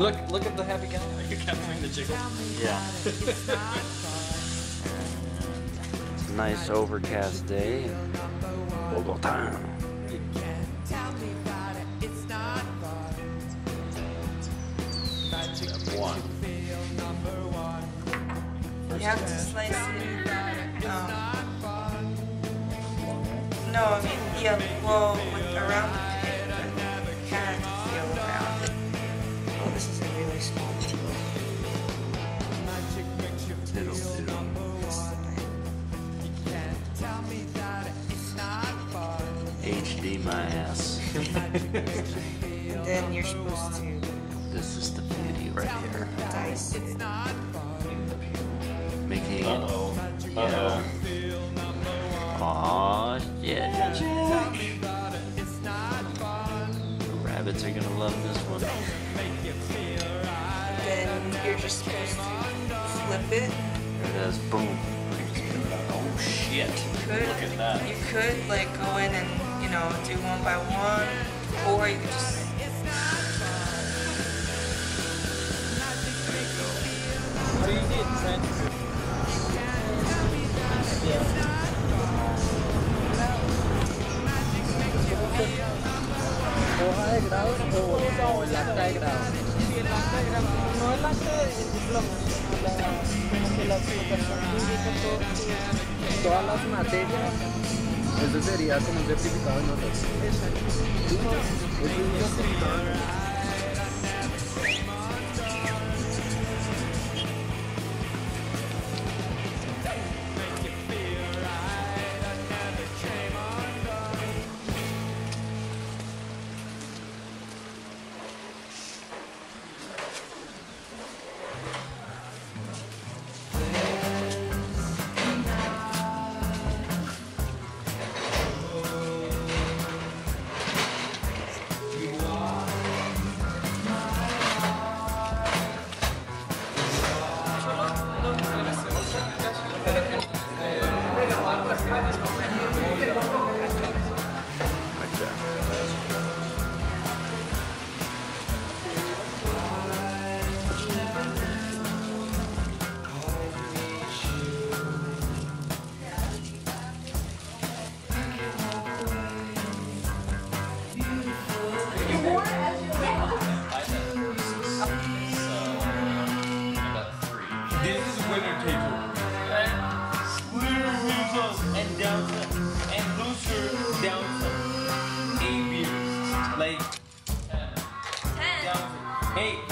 Look, look at the happy guy. Are you capturing the jiggle? Yeah. it's a nice overcast day in Bogota. One. You have to slice it. Um, no, I mean, yeah, well, with, around HD my ass. And then you're supposed to This is the beauty right here. dice it. Making Uh it. oh. Uh Yeah. Aw, shit. The rabbits are gonna love this one. Then you're just supposed to flip it. There it is. Boom. Shit. Could Look at that. you could like go in and you know do one by one, or you could just What do you need, Trent? ¿Hoja de grado o, o lacta de grado? Sí, Todas las materias, eso sería como un certificado de notas. Exacto. ¿Sí, no? Es un certificado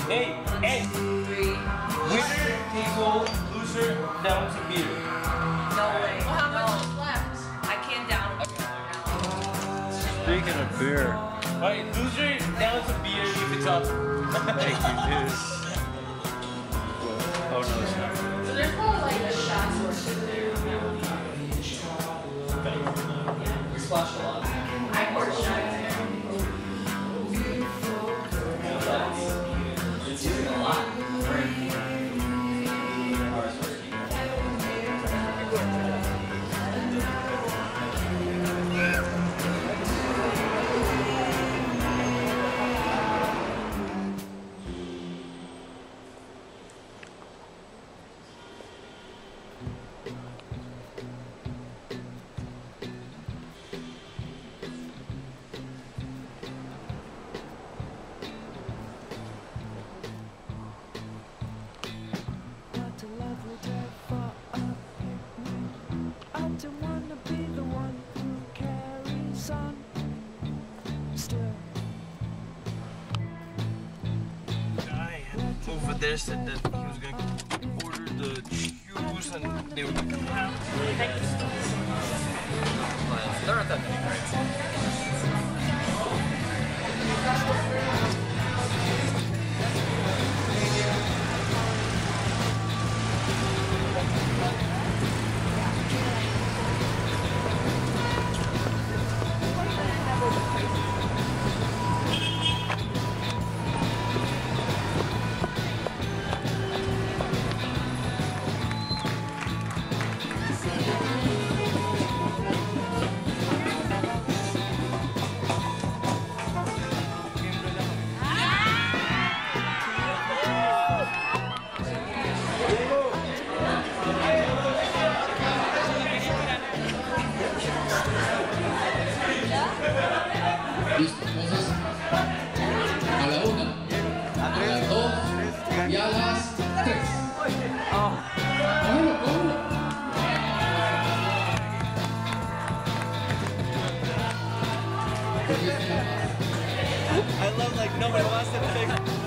Hey, hey, hey! Winner take loser down to beer. no way. Well, how no. much is left? I can't down. Speaking of beer, Alright, loser down to beer if it's up. thank you, dude. Oh no, it's not. So there's probably like a shot source in there. We splashed a lot. There said that he was gonna order the shoes and they were gonna have. They're not that many, right? ¿Listo? Entonces, a la una, a dos. Y a las tres. I love like nobody wants to take